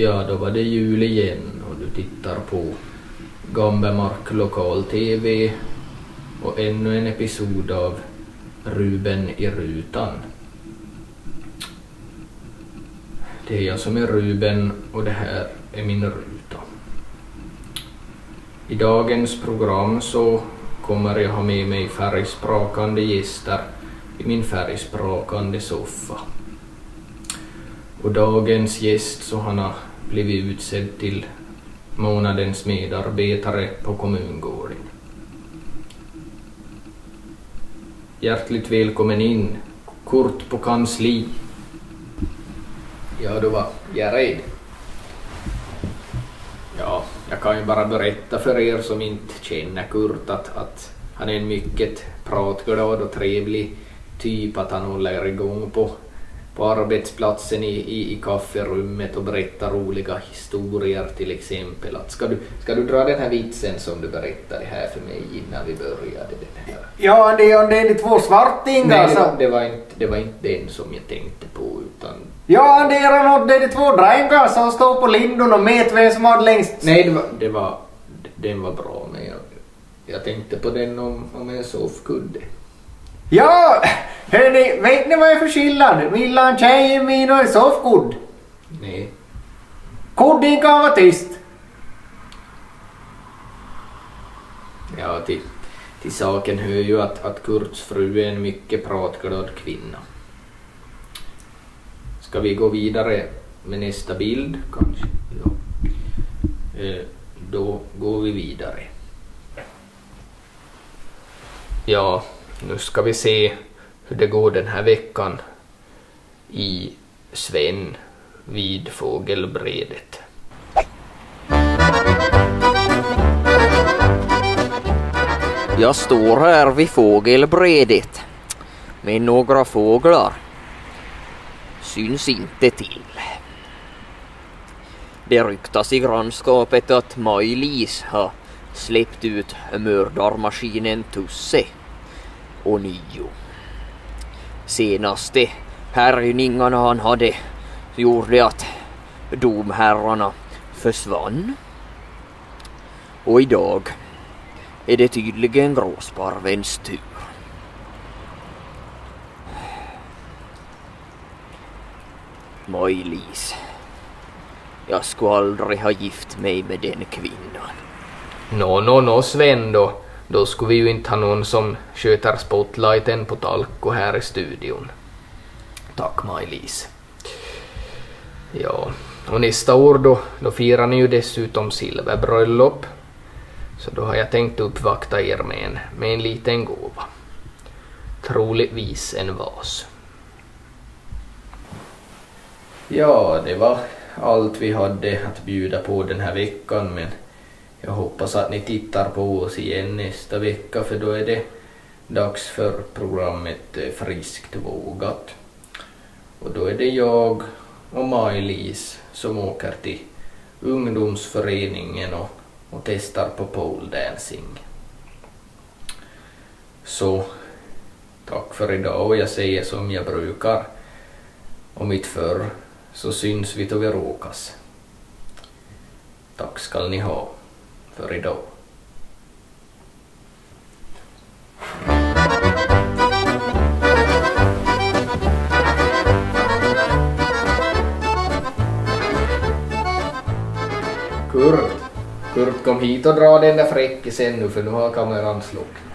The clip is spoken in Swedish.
Ja, då var det jul igen och du tittar på Gambemark lokal-TV och ännu en episod av Ruben i rutan. Det är jag som är Ruben och det här är min ruta. I dagens program så kommer jag ha med mig färgsprakande gäster i min färgsprakande soffa. Och dagens gäst så han har blivit utsedd till månadens medarbetare på kommungården. Hjärtligt välkommen in, Kurt på kansli. Ja, då var jag rädd. Ja, jag kan ju bara berätta för er som inte känner Kurt att, att han är en mycket pratglad och trevlig typ, att han håller igång på på arbetsplatsen i, i, i kafferummet och berätta roliga historier till exempel. Att ska, du, ska du dra den här vitsen som du berättade här för mig innan vi började? Den här? Ja, det det är de två svartingar Nej, det som... var, det, var inte, det var inte den som jag tänkte på utan... Ja, det är, det är de två drängar som står på lindon och mäter vem som har längst... Nej, det var, det var, den var bra men jag, jag tänkte på den om, om en soffkudde. Ja, hörni, vet ni vad det är för skillnad mellan tjejmin och en soffkudd? Nej. Kudden kan vara tyst. Ja, till, till saken hör ju att, att Kurts fru är en mycket pratglad kvinna. Ska vi gå vidare med nästa bild kanske? Ja. Eh, då går vi vidare. Ja, nu ska vi se hur det går den här veckan i Sven vid fågelbredet. Jag står här vid fågelbredet med några fåglar. Syns inte till. Det ryktas i grannskapet att Maj-Lis har släppt ut mördarmaskinen Tusse ånyo. Senaste härjningarna han hade gjorde att domherrarna försvann. Och idag är det tydligen gråsparvens tur. Maj-Lis. Jag skulle aldrig ha gift mig med den kvinnan. Nå, nå, nå Sven då. Då skulle vi ju inte ha någon som sköter spotlighten på Talko här i studion. Tack Maj-Lis. Ja, och nästa år då, då firar ni ju dessutom silverbröllop. Så då har jag tänkt uppvakta er med en, med en liten gåva. Troligtvis en vas. Ja, det var allt vi hade att bjuda på den här veckan men jag hoppas att ni tittar på oss igen nästa vecka för då är det dags för programmet eh, Friskt vågat. Och då är det jag och Maj-Lis som åker till ungdomsföreningen och, och testar på pole dancing. Så tack för idag och jag säger som jag brukar och mitt förr så syns vi då vi råkas. Tack skall ni ha för idag. Kurt, Kurt kom hit och dra den där fräckisen nu för nu har kameran slocknat.